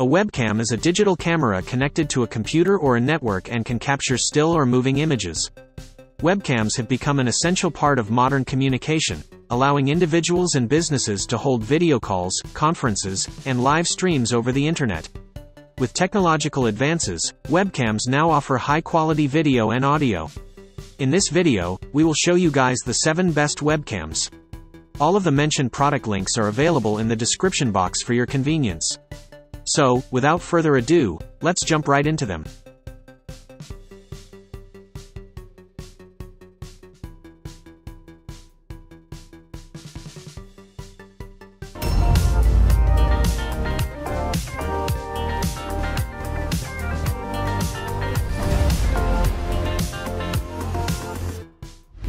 A webcam is a digital camera connected to a computer or a network and can capture still or moving images. Webcams have become an essential part of modern communication, allowing individuals and businesses to hold video calls, conferences, and live streams over the internet. With technological advances, webcams now offer high-quality video and audio. In this video, we will show you guys the 7 best webcams. All of the mentioned product links are available in the description box for your convenience. So, without further ado, let's jump right into them.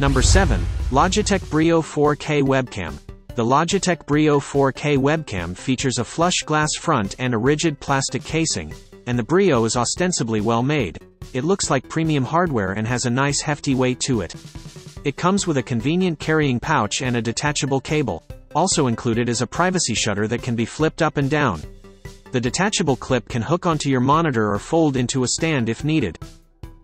Number 7. Logitech Brio 4K Webcam. The Logitech Brio 4K webcam features a flush glass front and a rigid plastic casing, and the Brio is ostensibly well made. It looks like premium hardware and has a nice hefty weight to it. It comes with a convenient carrying pouch and a detachable cable. Also included is a privacy shutter that can be flipped up and down. The detachable clip can hook onto your monitor or fold into a stand if needed.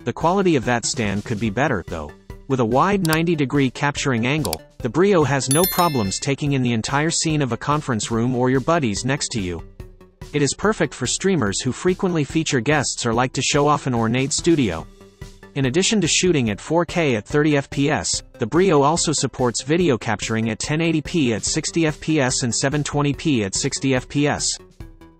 The quality of that stand could be better, though. With a wide 90-degree capturing angle, the Brio has no problems taking in the entire scene of a conference room or your buddies next to you. It is perfect for streamers who frequently feature guests or like to show off an ornate studio. In addition to shooting at 4K at 30 FPS, the Brio also supports video capturing at 1080p at 60 FPS and 720p at 60 FPS.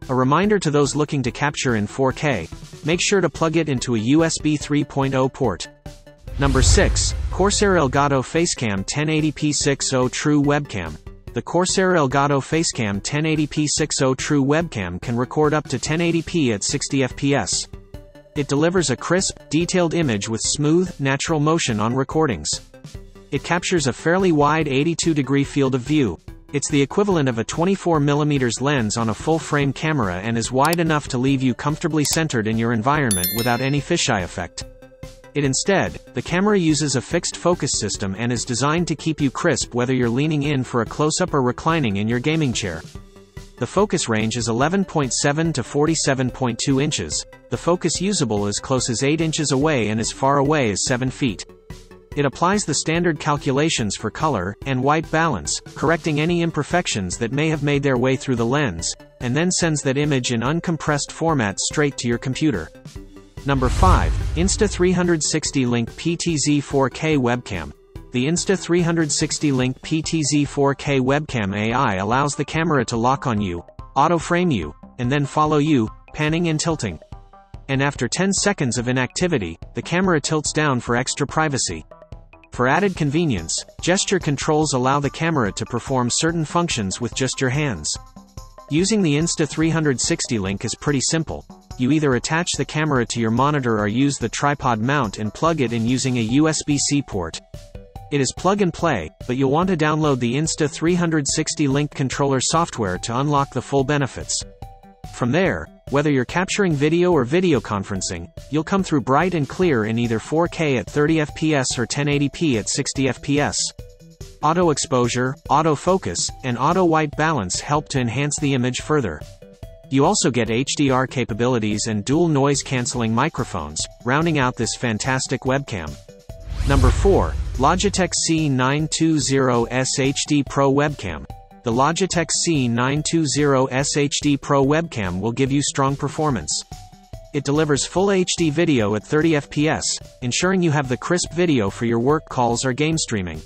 A reminder to those looking to capture in 4K, make sure to plug it into a USB 3.0 port. Number 6. Corsair Elgato Facecam 1080p 6.0 True Webcam. The Corsair Elgato Facecam 1080p 6.0 True Webcam can record up to 1080p at 60 fps. It delivers a crisp, detailed image with smooth, natural motion on recordings. It captures a fairly wide 82-degree field of view. It's the equivalent of a 24mm lens on a full-frame camera and is wide enough to leave you comfortably centered in your environment without any fisheye effect. It instead, the camera uses a fixed focus system and is designed to keep you crisp whether you're leaning in for a close-up or reclining in your gaming chair. The focus range is 11.7 to 47.2 inches. The focus usable as close as 8 inches away and as far away as 7 feet. It applies the standard calculations for color and white balance, correcting any imperfections that may have made their way through the lens, and then sends that image in uncompressed format straight to your computer. Number 5. Insta360 Link PTZ 4K Webcam. The Insta360 Link PTZ 4K Webcam AI allows the camera to lock on you, auto-frame you, and then follow you, panning and tilting. And after 10 seconds of inactivity, the camera tilts down for extra privacy. For added convenience, gesture controls allow the camera to perform certain functions with just your hands. Using the Insta360 link is pretty simple you either attach the camera to your monitor or use the tripod mount and plug it in using a USB-C port. It is plug and play, but you'll want to download the Insta360 Link controller software to unlock the full benefits. From there, whether you're capturing video or video conferencing, you'll come through bright and clear in either 4K at 30 FPS or 1080p at 60 FPS. Auto exposure, auto focus, and auto white balance help to enhance the image further. You also get HDR capabilities and dual noise cancelling microphones, rounding out this fantastic webcam. Number 4. Logitech C920S HD Pro Webcam. The Logitech C920S HD Pro Webcam will give you strong performance. It delivers full HD video at 30 FPS, ensuring you have the crisp video for your work calls or game streaming.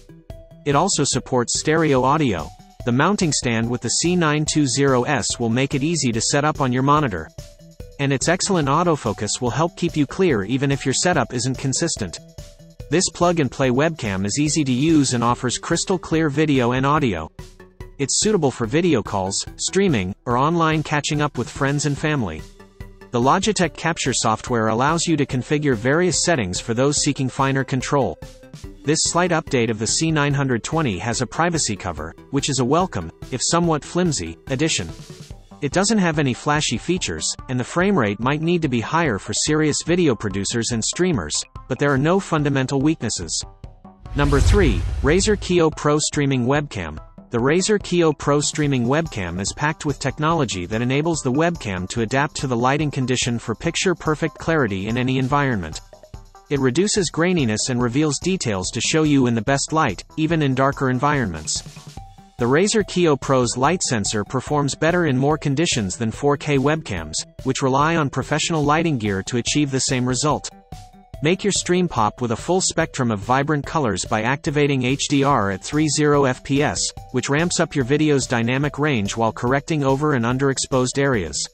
It also supports stereo audio, the mounting stand with the C920S will make it easy to set up on your monitor. And its excellent autofocus will help keep you clear even if your setup isn't consistent. This plug-and-play webcam is easy to use and offers crystal clear video and audio. It's suitable for video calls, streaming, or online catching up with friends and family. The Logitech Capture software allows you to configure various settings for those seeking finer control. This slight update of the C920 has a privacy cover, which is a welcome, if somewhat flimsy, addition. It doesn't have any flashy features, and the frame rate might need to be higher for serious video producers and streamers, but there are no fundamental weaknesses. Number 3. Razer Kiyo Pro Streaming Webcam. The Razer Kiyo Pro streaming webcam is packed with technology that enables the webcam to adapt to the lighting condition for picture-perfect clarity in any environment. It reduces graininess and reveals details to show you in the best light, even in darker environments. The Razer Kiyo Pro's light sensor performs better in more conditions than 4K webcams, which rely on professional lighting gear to achieve the same result. Make your stream pop with a full spectrum of vibrant colors by activating HDR at 30 fps, which ramps up your video's dynamic range while correcting over and underexposed areas.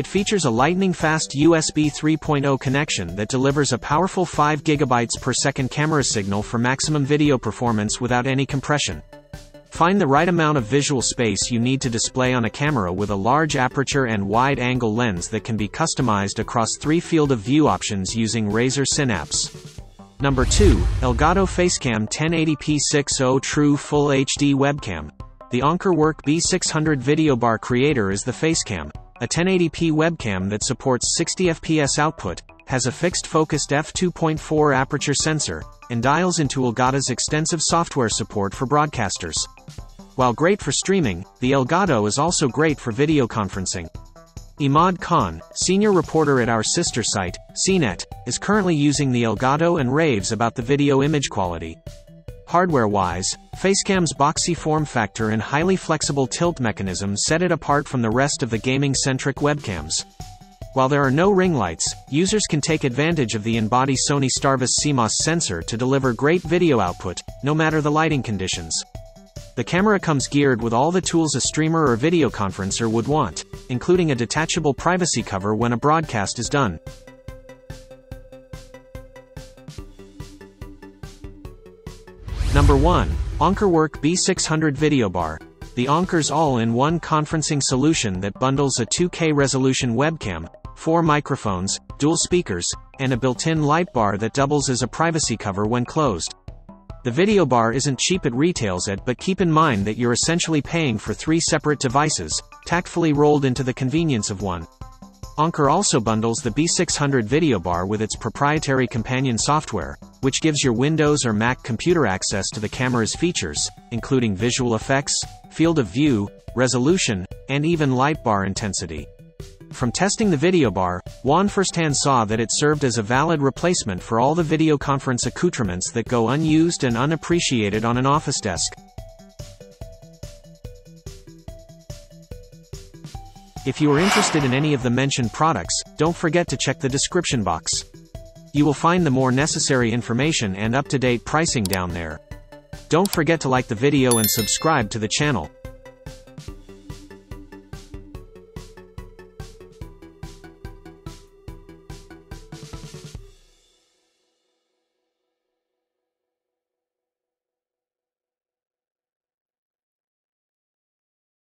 It features a lightning-fast USB 3.0 connection that delivers a powerful 5 GB per second camera signal for maximum video performance without any compression. Find the right amount of visual space you need to display on a camera with a large aperture and wide-angle lens that can be customized across three field of view options using Razer Synapse. Number 2, Elgato Facecam 1080p 60 True Full HD Webcam. The AnkerWork B600 Video Bar Creator is the Facecam, a 1080p webcam that supports 60 fps output, has a fixed focused f2.4 aperture sensor, and dials into Elgato's extensive software support for broadcasters. While great for streaming, the Elgato is also great for video conferencing. Imad Khan, senior reporter at our sister site, CNET, is currently using the Elgato and raves about the video image quality. Hardware-wise, Facecam's boxy form factor and highly flexible tilt mechanism set it apart from the rest of the gaming-centric webcams. While there are no ring lights, users can take advantage of the in-body Sony Starvis CMOS sensor to deliver great video output, no matter the lighting conditions. The camera comes geared with all the tools a streamer or video conferencer would want, including a detachable privacy cover when a broadcast is done. Number 1. AnkerWork B600 Video Bar. The Anker's all-in-one conferencing solution that bundles a 2K resolution webcam, four microphones, dual speakers, and a built-in light bar that doubles as a privacy cover when closed. The video bar isn't cheap at retails at but keep in mind that you're essentially paying for three separate devices, tactfully rolled into the convenience of one. Anker also bundles the B600 video bar with its proprietary companion software, which gives your Windows or Mac computer access to the camera's features, including visual effects, field of view, resolution, and even light bar intensity. From testing the video bar, Juan firsthand saw that it served as a valid replacement for all the video conference accoutrements that go unused and unappreciated on an office desk. If you are interested in any of the mentioned products, don't forget to check the description box. You will find the more necessary information and up-to-date pricing down there. Don't forget to like the video and subscribe to the channel.